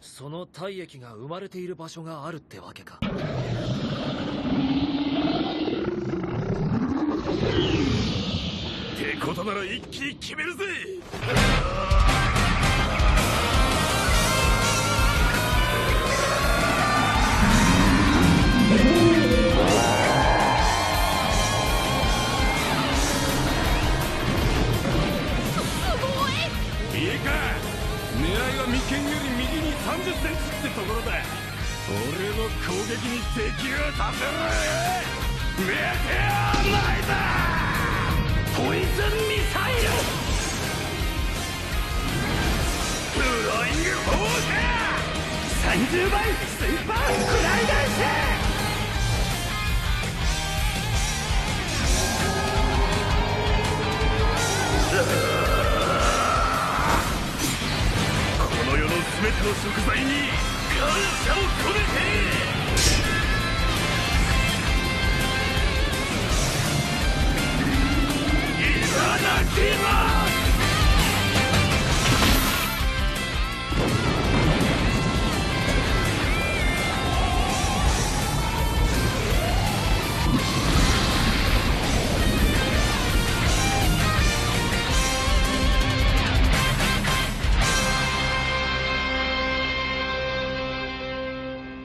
その体液が生まれている場所があるってわけか。ってことなら一気に決めるぜ。眉間より右に3 0センチってところだ俺の攻撃に敵を立てろメテオナイザー。ポイズンミサイル。フローイングフォーカー30倍スーパーグライダーシこ全ての食材に